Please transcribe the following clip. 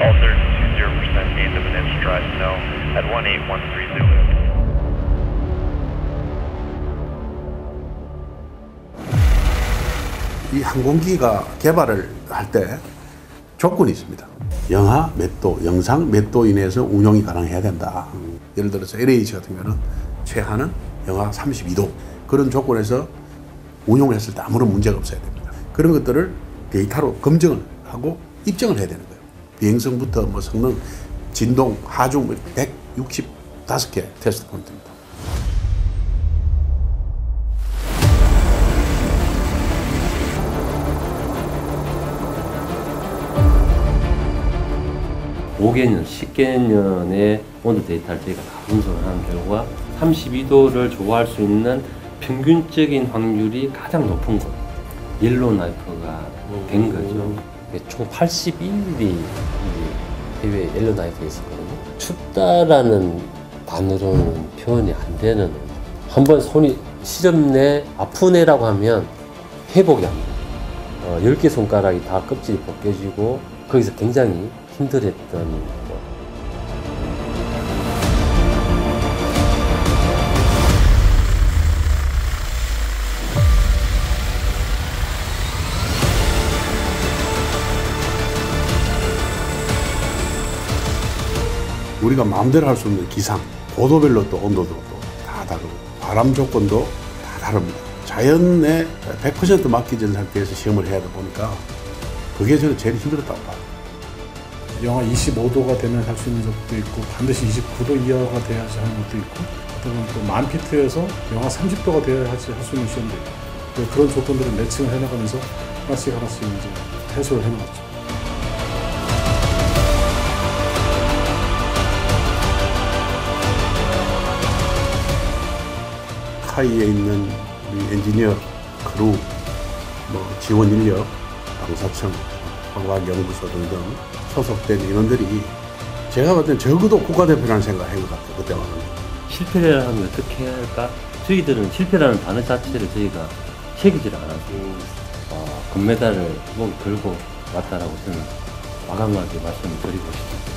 All 30% eighth of an inch dry snow at 1813 Zulu. 이 항공기가 개발을 할 때 조건이 있습니다. 영하 몇 도, 영상 몇 도 이내에서 운영이 가능해야 된다. 예를 들어서 LH 같은 경우는 최하는 영하 32도 그런 조건에서 운용했을 때 아무런 문제가 없어야 됩니다. 그런 것들을 데이터로 검증을 하고 입증을 해야 되는 거예요. 비행성부터 뭐 성능, 진동, 하중 165개 테스트 포인트입니다. 오개년 10개년의 온도 데이터를 저희가 다 분석을 한 결과 32도를 좋아할 수 있는 평균적인 확률이 가장 높은 곳 옐로우 나이프가 된 거죠. 총 81일이 해외 옐로우나이프에 있었거든요. 춥다라는 단어로는 표현이 안 되는 한 번 손이 시렵네 아프네라고 하면 회복이 안 돼요. 어, 10개 손가락이 다 껍질이 벗겨지고 거기서 굉장히 힘들었던 우리가 마음대로 할 수 없는 기상, 고도별로 또 온도도 또 다 다르고 바람 조건도 다 다릅니다. 자연에 100% 맡기진 상태에서 시험을 해야 보니까 그게 저는 제일 힘들었다고 봐요. 영하 25도가 되면 할 수 있는 적도 있고 반드시 29도 이하가 돼야지 하는 것도 있고 또는 또만 피트에서 영하 30도가 돼야지 할 수 있는 시험도 있고 그- 그런 조건들을 매칭을 해나가면서 하나씩 하나씩 이제 해소를 해나갔죠. KAI에 있는 우리 엔지니어, 크루, 뭐 지원 인력, 방사청, 관련 연구소 등등 소속된 인원들이 제가 봤을 땐 적어도 국가대표라는 생각을 한 것 같아요. 그때만은. 실패를 하면 어떻게 해야 할까? 저희들은 실패라는 단어 자체를 저희가 새기질 않았고 어, 금메달을 목 걸고 왔다라고 저는 과감하게 말씀을 드리고 싶습니다.